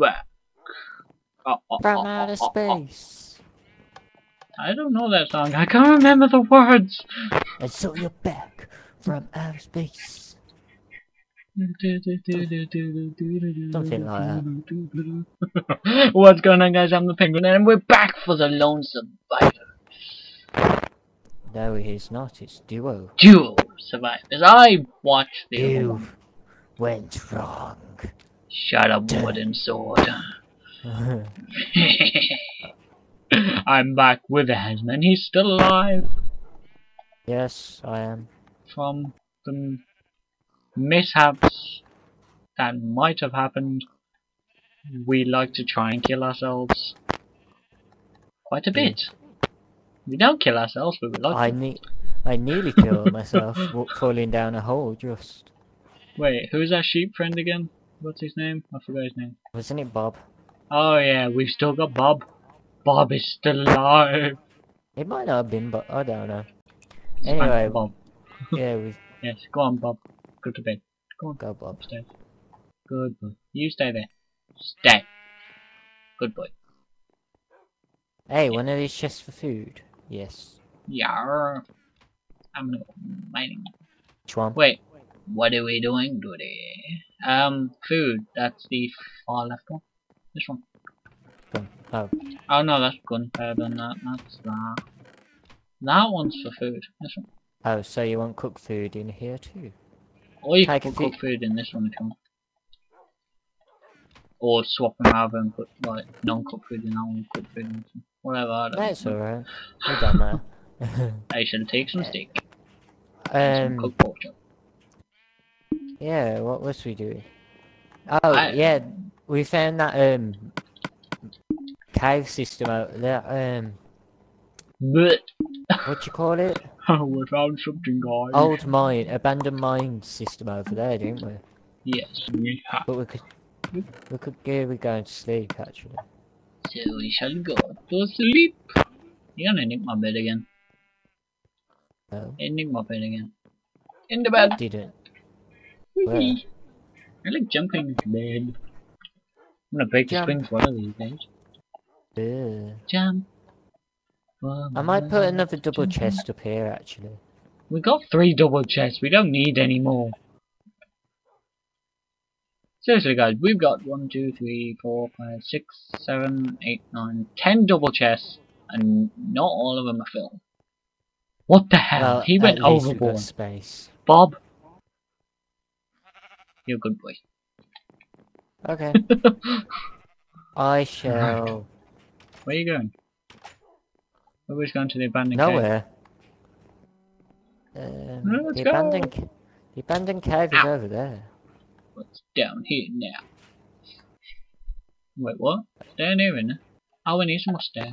Back. Oh, oh, From oh, outer oh, space. I don't know that song. I can't remember the words. And so you're back from outer space. Something like that. What's going on, guys? I'm the Penguin, and we're back for the Lone Survivor. No, it is not. It's duo. Duel Survivors. I watched the You went wrong. Shut up, wooden sword. I'm back with Asman. He's still alive yes, I am. from the mishaps that might have happened. We like to try and kill ourselves quite a bit. We don't kill ourselves, but we like I to. ne I nearly killed myself falling down a hole just. Wait, who's our sheep friend again? What's his name? I forgot his name. Wasn't it Bob? Oh yeah, we've still got Bob. Bob is still alive. It might not have been, but I don't know. Anyway, Bob. yeah, we Yes, go on, Bob. Go to bed. Go on, go Bob. upstairs. Good boy. You stay there. Stay. Good boy. Hey, one of these chests for food? Yes. Yeah. I'm no mining. Which one? Wait, what are we doing today? Um, food. That's the far left one. This one. Oh, Oh no, that's gunpowder and that. That's that. That one's for food. This one. oh, so you want cooked food in here too? Or you can Take put food in this one if you want. Or swap them over and put like non-cooked food in that one, cooked food in this one. Whatever. I don't That's know. alright. We don't know. I shall take some steak. and some um, cooked pork chop. Yeah, what was we doing? Oh, I- yeah, we found that, um, cave system out there, um, But what you call it? we found something, guys. Old mine, abandoned mine system over there, didn't we? Yes, we have. But we could, we could go, we're going to sleep, actually. So we shall go to sleep. You're gonna nick my bed again. Nick my bed again. In the bed. didn't. Where? I like jumping into bed. I'm gonna break the springs one of these days. Ugh. Jump. I might put another double chest up here, actually. We got three double chests. We don't need any more. Seriously, guys, we've got one, two, three, four, five, six, seven, eight, nine, ten double chests, and not all of them are filled. What the hell? Well, he went least we've got overboard. space. Bob, you're a good boy. Okay. I shall... Where are you going? Nobody's going to the abandoned cave. Nowhere. No, Um, the go. abandoned, the abandoned cave is over there. What's down here now? Wait, what? Down here, innit? Oh, we need some more stairs.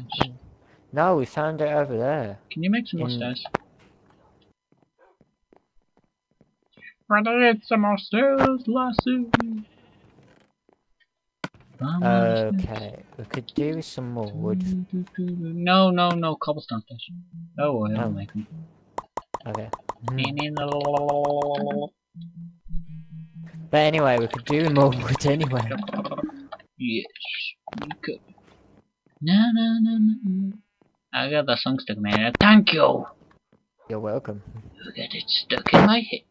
No, we found it over there. Can you make some more In- Brother, it's some more stairs, lassie. Come on, stairs. Okay, we could do some more wood. No, no, no, cobblestone stairs. Oh, I'll Oh. them. Okay. But anyway, we could do more wood anyway. Yes, we could. No, no, no, no. I got the song stuck in my head. Thank you. You're welcome. Look at it stuck in my head.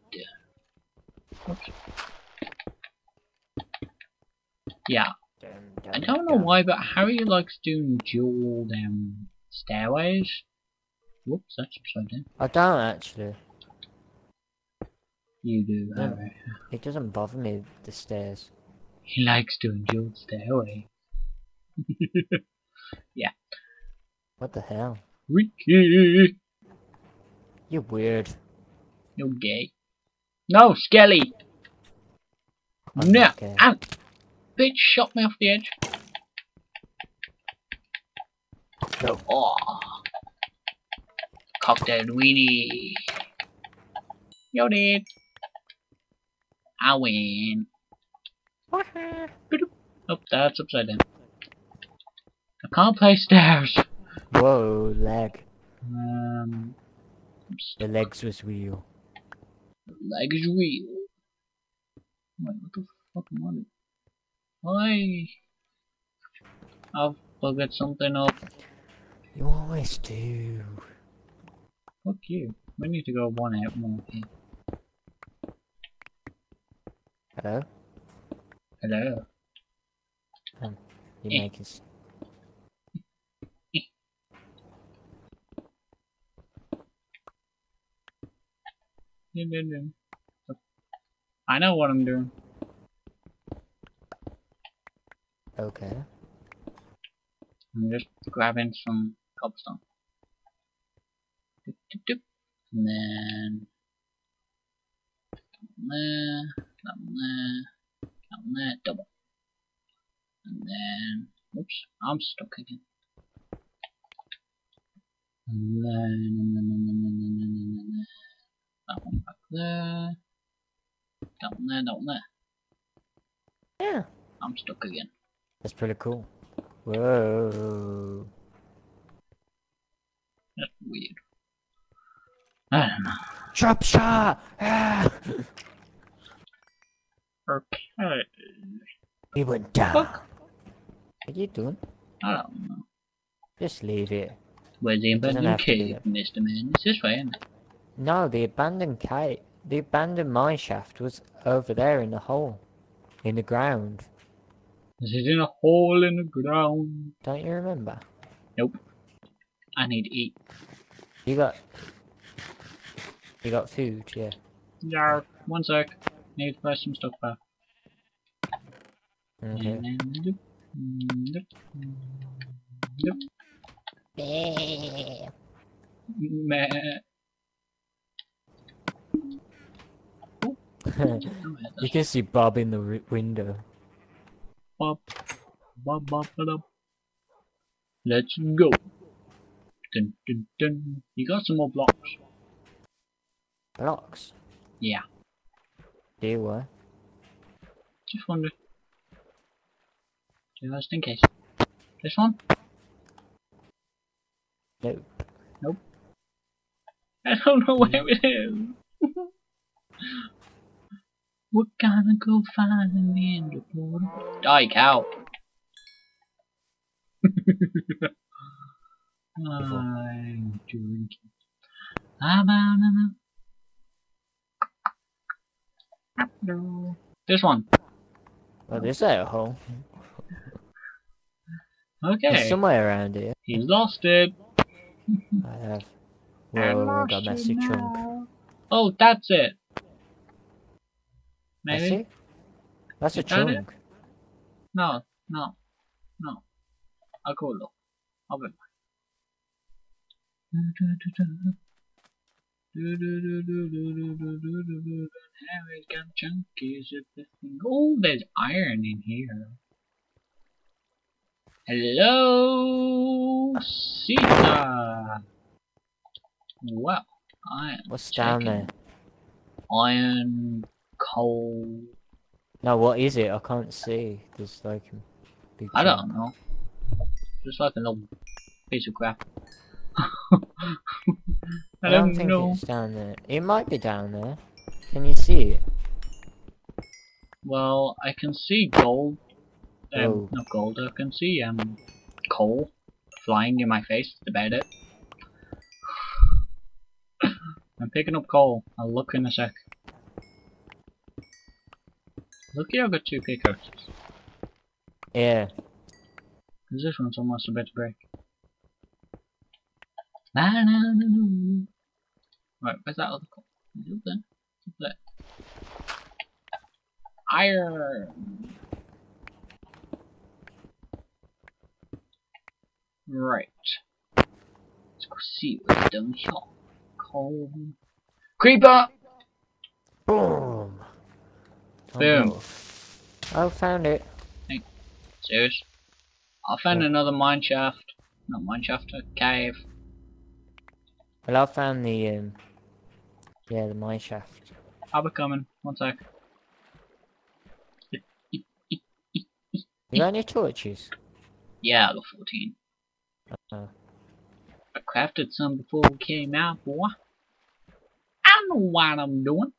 Oops. Yeah, I don't know why, but Harry likes doing dual um, stairways. Whoops, that's upside down. I don't actually. You do, No. Harry. It doesn't bother me, the stairs. He likes doing dual stairway. Yeah. What the hell? Ricky, You're weird. you're gay. No, Skelly. I'm No, ow. Bitch shot me off the edge. No. Oh. Cocktail weenie. You're dead. I win. Oh, that's upside down. I can't play stairs. Whoa, leg. Um, The legs was real. Leg is real. Wait, what the fuck am I doing? Oi! I've bugged something up. You always do. Fuck you. We need to go one out more here. Hello? Hello. You Eh. making s- I know what I'm doing. okay. I'm just grabbing some cobblestone. Doop, doop, doop. And then down there, down there, down there, double. And then oops, I'm stuck again. And then, and then, and then, and then, and then, and then, that one back there. Down there, down there. Yeah. I'm stuck again. That's pretty cool. Whoa. That's weird. I don't know. Drop shot! Ah! Okay. He went down. Fuck. What are you doing? I don't know. Just leave it. Where's the abandoned have to do cave. Mr. Man? It's this way, isn't it? No, the abandoned cave. The abandoned mine shaft was over there in the hole. In the ground. This is in a hole in the ground. Don't you remember? Nope. I need to eat. You got... You got food, yeah. Yeah, one sec. Need to press some stuff back. Okay. Nope. Nope. Nope. Meh. You can see Bob in the window. Bob, Bob, Bob, Bob. Let's go. Dun, dun, dun. You got some more blocks? Blocks. Yeah. Do you what? Just wonder. Just in case. This one? Nope. Nope. I don't know where it is. We're gonna go find in the end of the Die, cow. I'm drinking. I'm out of This one. Oh, well, there's that hole. Okay. It's somewhere around here. He's lost it. I have. Whoa, got a massive chunk. Oh, that's it. Maybe? That's a Is that it? chunk. No, no, no. I'll go look. I'll be back. Harry's got chunkies of the thing. Oh, there's iron in here. Hello, Sita. Well, I am What's down there? Iron, coal. No, what is it? I can't see. There's like I don't know. Just like a little piece of crap. I, I don't, don't think know. it's down there. It might be down there. Can you see it? Well, I can see gold. Um, Oh. not gold. I can see um coal flying in my face. That's about it. I'm picking up coal. I'll look in a sec. Lucky I've got two pickaxes. Yeah. Because this one's almost about to break. Right, where's that other coal? Is it there? It there? Iron! Right. Let's go see what's down here. Coal. Creeper! Boom. Oh, Boom. no. Oh, found it. Serious? I found Yeah. another mine shaft. Not mine shaft, a cave. Well, I found the um. Yeah, the mine shaft. I'll be coming. One sec. You got any torches? Yeah, I got 14. Uh, I crafted some before we came out, boy. I don't know what I'm doing.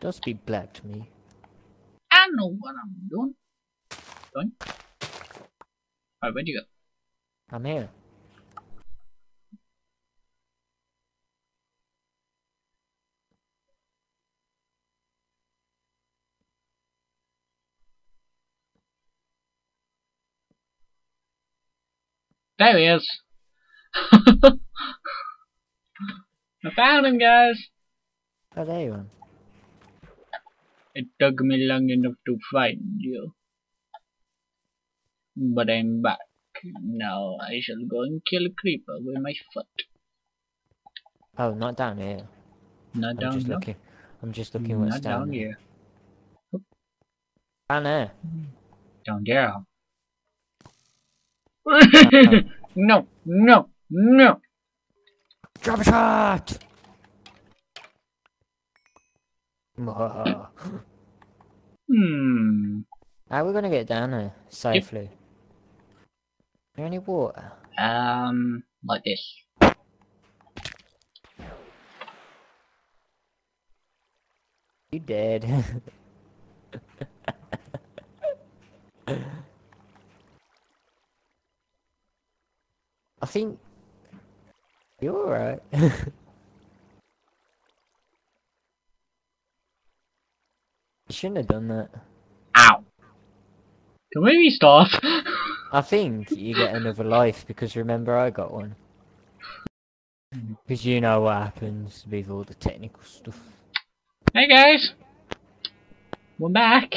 Don't speak black to me. Ah, I know what I'm doing. Doing? Alright, where'd you go? I'm here. There he is. I found him, guys. Oh, there you are. It took me long enough to find you. But I'm back. Now I shall go and kill a creeper with my foot. Oh, not down here. Not I'm down just here. looking. I'm just looking what's Not down, down here. Down there. Down there. no, no, no. Drop a shot! How Hmm. are we gonna get down there safely? Is there any water? Um, like this. You dead. I think you're alright. shouldn't have done that. Ow. Can we restart? I think you get another life because remember I got one. Because you know what happens with all the technical stuff. hey guys. We're back.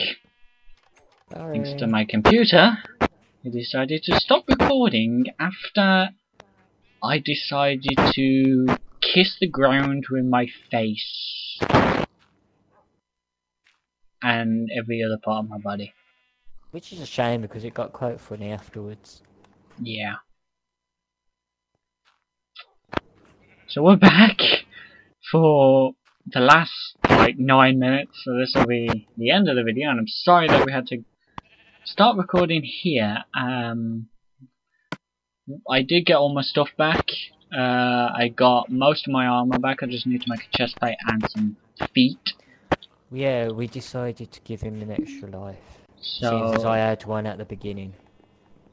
Thanks to my computer, I decided to stop recording after I decided to kiss the ground with my face and every other part of my body. Which is a shame because it got quite funny afterwards. Yeah. So we're back for the last like nine minutes, so this will be the end of the video, and I'm sorry that we had to start recording here. Um, I did get all my stuff back. Uh, I got most of my armor back. I just need to make a chest plate and some feet. Yeah, we decided to give him an extra life. So Since I had one at the beginning.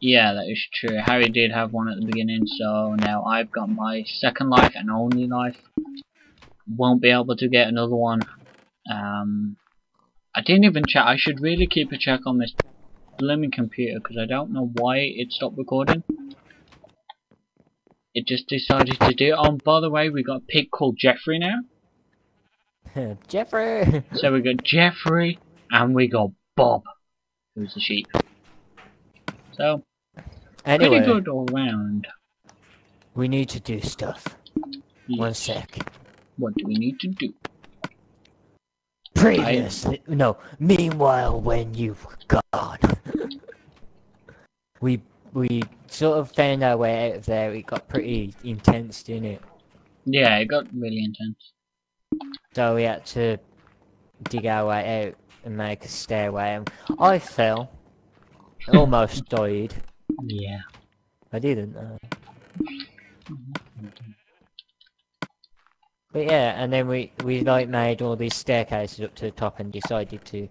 Yeah, that is true. Harry did have one at the beginning, so now I've got my second life and only life. Won't be able to get another one. Um, I didn't even check. I should really keep a check on this blooming computer because I don't know why it stopped recording. It just decided to do it. Oh, by the way, we got a pig called Jeffrey now. Jeffrey! So we got Jeffrey and we got Bob, who's the sheep. So, anyway, pretty good all round. we need to do stuff. One sec. What do we need to do? Previously, no. Meanwhile, when you were gone, we we sort of found our way out of there. It got pretty intense, didn't it? Yeah, it got really intense. So we had to dig our way out and make a stairway. And I fell, almost died. Yeah. I didn't though. But yeah, and then we we like made all these staircases up to the top and decided to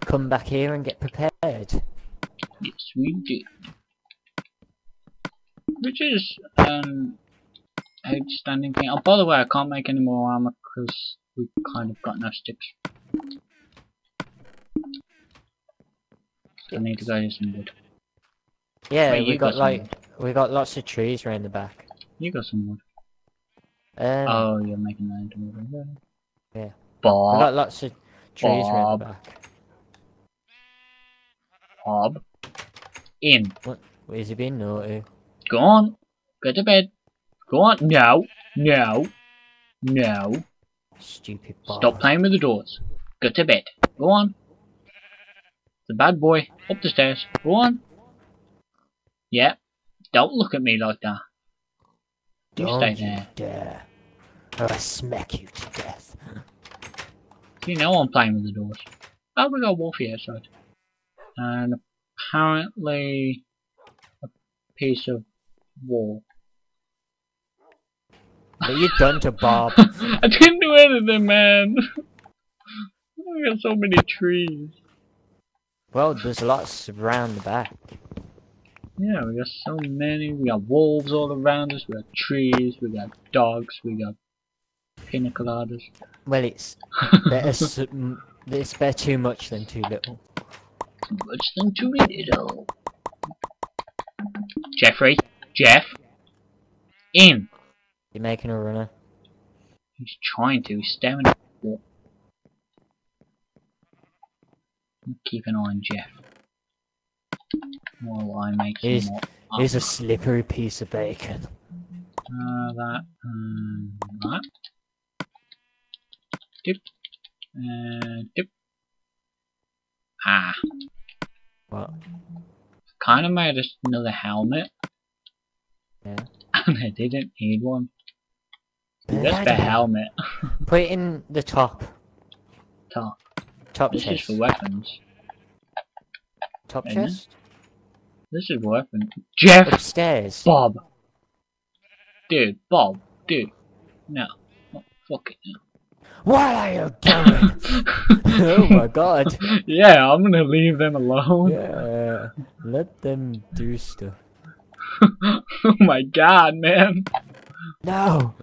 come back here and get prepared. Yes, we did. Which is an outstanding thing. Oh, by the way, I can't make any more armor because we've kind of got no sticks. I need to go get some wood. Yeah, Wait, we got, got like wood. we got lots of trees around the back. You got some wood. Um, Oh, you're making that into wood. Yeah. we Bob. got lots of trees around the Bob. back. Bob. In. Where's he been naughty? Go on. Go to bed. Go on. No. No. No. Stupid. Stop playing with the doors. Go to bed. Go on. The bad boy. Up the stairs. Go on. Yeah. Don't look at me like that. You Don't stay you there. dare. Or I smack you to death. You know I'm playing with the doors. Oh, we got Wolfie outside. And apparently a piece of wall. What you done to Bob? I didn't do anything, man. I got so many trees. Well, there's lots around the back. Yeah, we got so many. We got wolves all around us. We got trees. We got dogs. We got pina coladas. Well, it's better. it's better too much than too little. Too much than too little. Jeffrey, Jeff, in. You're making a runner. He's trying to. He's staring at. Keep an eye on Jeff. While I make more. Here's a slippery piece of bacon. Uh, that, um, that. Dip. Uh, dip. Ah, What? kind of made us another helmet. Yeah. And I didn't need one. That's the helmet. Put it in the top. Top. Top This is chest. for weapons. Top isn't it? chest? This is weapon. Jeff! Upstairs. Bob! Dude, Bob, dude. No. Oh, fuck it now. What are you doing? oh my god. yeah, I'm gonna leave them alone. Yeah. Let them do stuff. oh my god, man. No!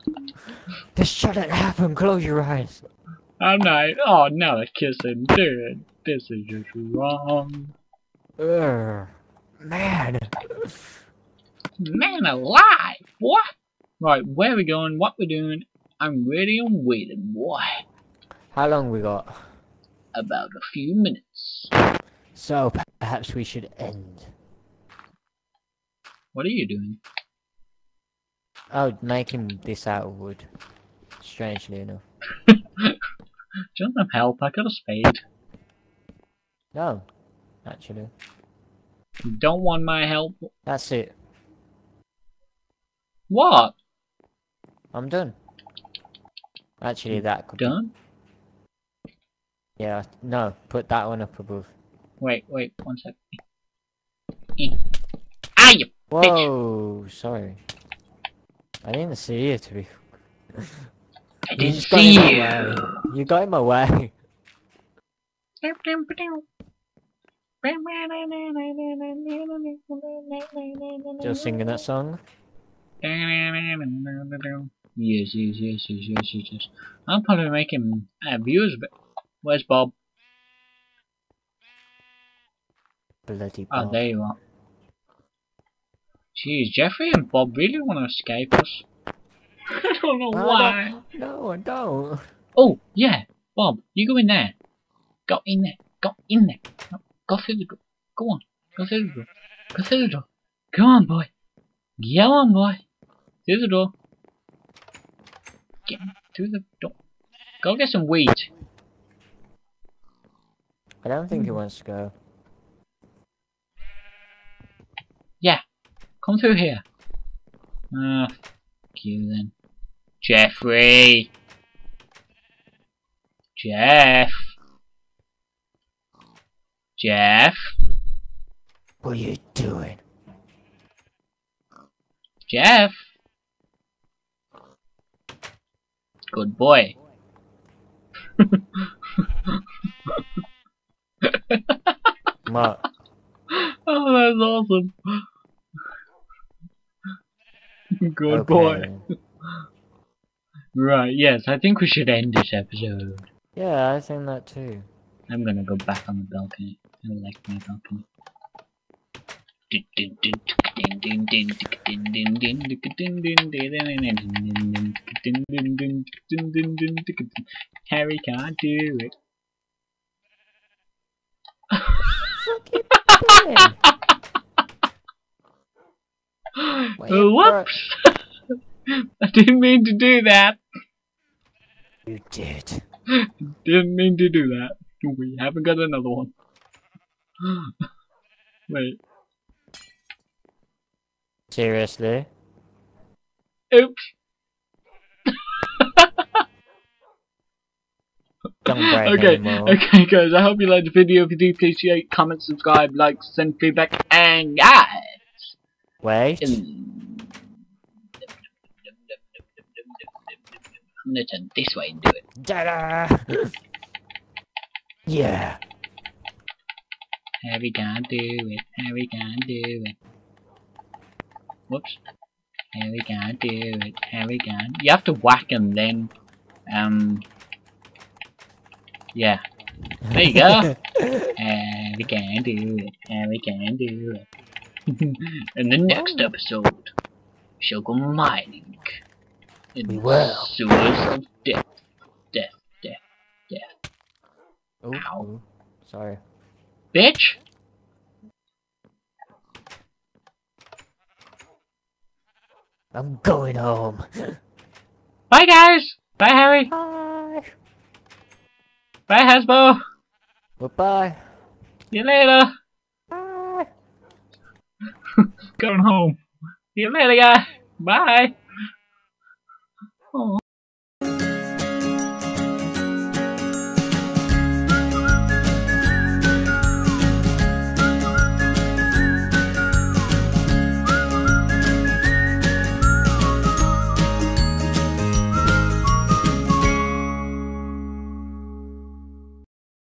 This shouldn't happen. Close your eyes. I'm not. Oh, now they're kissing. Dude, this is just wrong. Ugh. Man. Man alive! What? Right, where we going? What we doing? I'm ready and waiting, boy. How long we got? About a few minutes. So perhaps we should end. What are you doing? Oh, making this out of wood. Strangely enough. Do you want some help? I got a spade. No. Actually. You don't want my help? That's it. What? I'm done. Actually, that could be- Done? Yeah, no. Put that one up above. Wait, wait, one sec. Eh. Ah, you bitch! Whoa, sorry. I didn't see you to be. I didn't just got see you! You got in my way. Still singing that song? Yes, yes, yes, yes, yes, yes, yes. I'm probably making uh, views, but where's Bob? Bloody Oh, Bob. there you are. Jeez, Jeffrey and Bob really want to escape us. I don't know No, why. No, I don't. Oh, yeah, Bob, you go in there. Go in there. Go in there. Go, go through the door. Go on. Go through the door. Go through the door. Come on, boy. Go on, boy. Through the door. Get through the door. Go get some weed. I don't think he wants to go. Come through here. Ah, fuck you then. Jeffrey. Jeff. Jeff. What are you doing? Jeff. Good boy. What? Oh, that's awesome. Good Okay, boy. Right, yes, I think we should end this episode. Yeah, I think that too. I'm gonna go back on the balcony. I like my balcony. Harry can't do it. Whoops! I didn't mean to do that. You did. Didn't mean to do that. We haven't got another one. Wait. Seriously? Oops. Okay, anymore. okay, guys. I hope you liked the video. If you do, please share, comment, subscribe, like, send feedback, and guys. Wait. I'm gonna turn this way and do it. Ta-da! yeah. How we gonna do it? How we gonna do it? Whoops. How we gonna do it? How we gonna... You have to whack him then... Um... Yeah. There you go. How we gonna do it? How we gonna do it? In the next episode, she'll go mining. In We the will. sewers of death. Death, death, death. Oh, Ow. oh, sorry. Bitch! I'm going home. Bye guys! Bye Harry! Bye. Bye Hasbro! Goodbye. See you later! Going home. See you later guys! Bye!